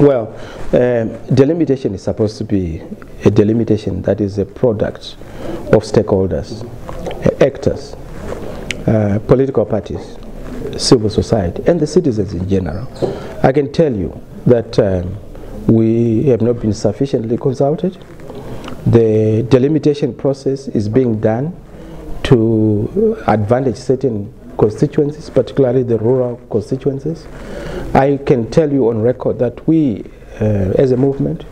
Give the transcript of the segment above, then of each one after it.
Well, um, delimitation is supposed to be a delimitation that is a product of stakeholders, actors, uh, political parties, civil society, and the citizens in general. I can tell you that um, we have not been sufficiently consulted. The delimitation process is being done to advantage certain constituencies, particularly the rural constituencies. I can tell you on record that we, uh, as a movement,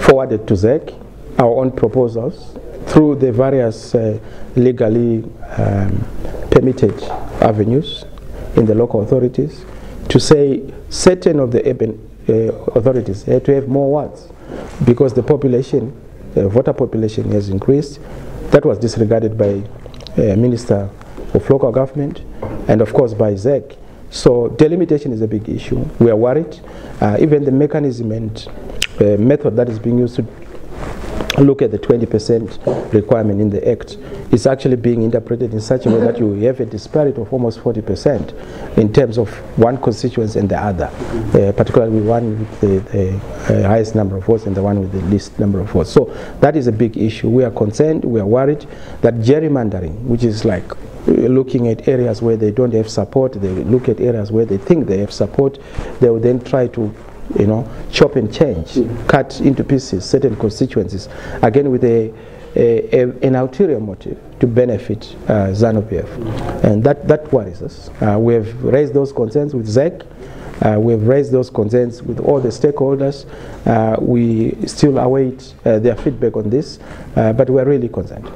forwarded to ZEC our own proposals through the various uh, legally um, permitted avenues in the local authorities to say certain of the urban uh, authorities had to have more wards because the population, the voter population has increased. That was disregarded by uh, Minister Local Government and of course by ZEC. So delimitation is a big issue. We are worried. Uh, even the mechanism and uh, method that is being used to look at the 20% requirement in the Act is actually being interpreted in such a way that you have a disparity of almost 40% in terms of one constituency and the other, uh, particularly one with the, the uh, highest number of votes and the one with the least number of votes. So that is a big issue. We are concerned, we are worried that gerrymandering, which is like looking at areas where they don't have support, they look at areas where they think they have support, they will then try to you know, chop and change, mm. cut into pieces certain constituencies, again with a, a, a an ulterior motive to benefit uh, ZANU-PF. Mm. And that, that worries us. Uh, we have raised those concerns with ZEC. Uh, we have raised those concerns with all the stakeholders. Uh, we still await uh, their feedback on this, uh, but we're really concerned.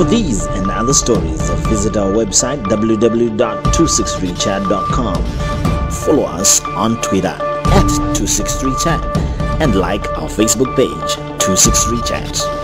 For these and other stories, visit our website www.263chat.com. Follow us on Twitter at 263chat and like our Facebook page 263chat.